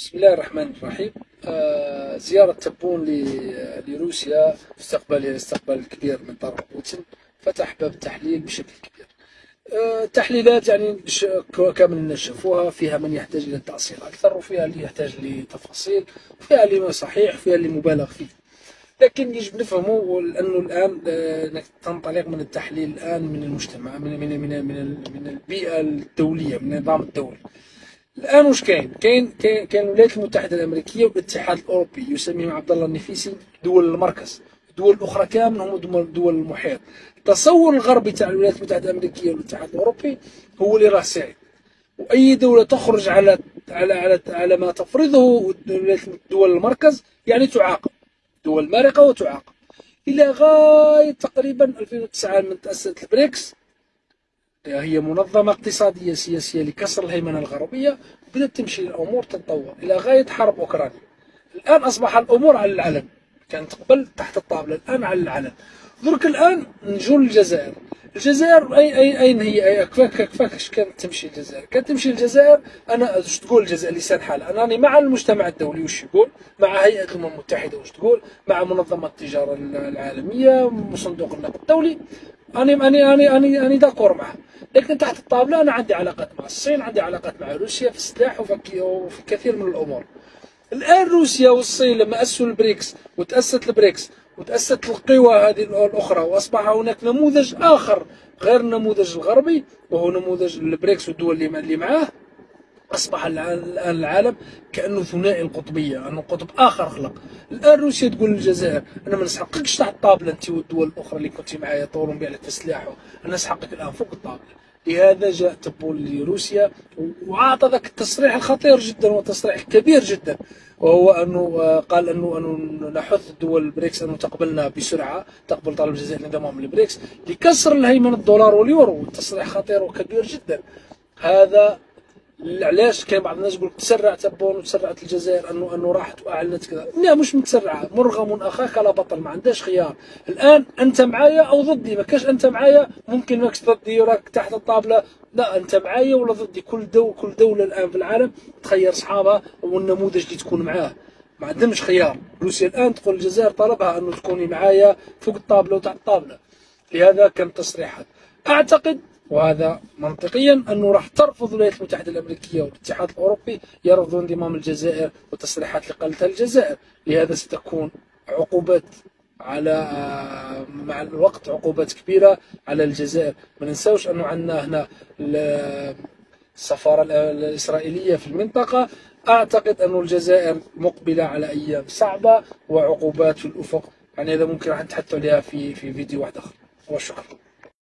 بسم الله الرحمن الرحيم. آه زيارة تبون لروسيا استقبال استقبال كبير من طرف بوتين. فتح باب التحليل بشكل كبير. آه تحليلات يعني ش- ك- كامل شافوها فيها من يحتاج إلى التأصيل أكثر وفيها اللي يحتاج لتفاصيل وفيها اللي صحيح وفيها اللي مبالغ فيه. لكن يجب نفهمه لأنه الآن آه، تنطلق من التحليل الآن من المجتمع من من من من, من البيئة الدولية من النظام الدولي الآن واش كاين؟ كاين كاين الولايات المتحدة الأمريكية والاتحاد الأوروبي يسميهم عبد الله النفيسي دول المركز. الدول الاخرى كامل هم دول دول المحيط. التصور الغربي تاع الولايات المتحدة الأمريكية والاتحاد الأوروبي هو اللي راه سائد وأي دولة تخرج على على على على ما تفرضه دول المركز يعني تعاقب. دول مارقه وتعاقب. إلى غاية تقريبا 2009 من تأسست البريكس هي منظمة اقتصادية سياسية لكسر الهيمنة الغربية بدأت تمشي الأمور تتطور إلى غاية حرب أوكرانيا. الآن أصبح الأمور على العلن. كانت قبل تحت الطاولة الآن على العلن. درك الآن نجو للجزائر. الجزائر أي أي أين هي؟ أي كفاك كفاك اش كانت تمشي الجزائر؟ كانت تمشي الجزائر. أنا اش تقول الجزائر؟ لسان حال أنا راني مع المجتمع الدولي. وش يقول؟ مع هيئة الأمم المتحدة. وش تقول؟ مع منظمة التجارة العالمية صندوق النقد الدولي. أنا أنا أنا أنا أنا d'accord معه لكن تحت الطاولة أنا عندي علاقات مع الصين عندي علاقات مع روسيا في السلاح وفي كثير من الأمور. الآن روسيا والصين لما أسسوا البريكس وتأسست البريكس وتأسست القوى هذه الأخرى وأصبح هناك نموذج آخر غير النموذج الغربي وهو نموذج البريكس والدول اللي معاه أصبح الان العالم كأنه ثنائي القطبية أنه قطب آخر خلق. الآن روسيا تقول للجزائر أنا ما نسحقكش تحت الطابله أنت والدول الأخرى اللي كنت معايا طوروا بها التسليح أنا نسحقك الآن فوق الطابلة. لهذا جاء تبون لروسيا وأعطى ذاك التصريح الخطير جدا وتصريح كبير جدا. وهو أنه قال أنه أنه نحث الدول البريكس أنه تقبلنا بسرعة تقبل طلب الجزائر لانضمام البريكس لكسر الهيمنة الدولار واليورو. تصريح خطير وكبير جدا. هذا علاش كاين بعض الناس يقول تسرع تبون وتسرعت الجزائر انه انه راحت وأعلنت كذا. لا مش متسرعة. مرغم أخاك لا بطل ما عندهاش خيار. الآن أنت معايا أو ضدي؟ ما كاش أنت معايا ممكن ماكش ضدي وراك تحت الطابلة. لا أنت معايا ولا ضدي. كل دو كل دولة الآن في العالم تخير اصحابها والنموذج اللي تكون معاه. ما عندهمش خيار. روسيا الآن تقول الجزائر طلبها أنه تكوني معايا فوق الطابلة وتحت الطابلة. لهذا كان تصريحات. أعتقد وهذا منطقيا أنه راح ترفض الولايات المتحدة الأمريكية والاتحاد الأوروبي يرفضوا انضمام الجزائر والتصريحات اللي قالتها الجزائر. لهذا ستكون عقوبات على مع الوقت عقوبات كبيرة على الجزائر. ما ننساوش أنه عندنا هنا السفارة الإسرائيلية في المنطقة. أعتقد انه الجزائر مقبلة على أيام صعبة وعقوبات في الأفق. يعني هذا ممكن راح نتحدث عليها في في فيديو واحد آخر. وشكرا.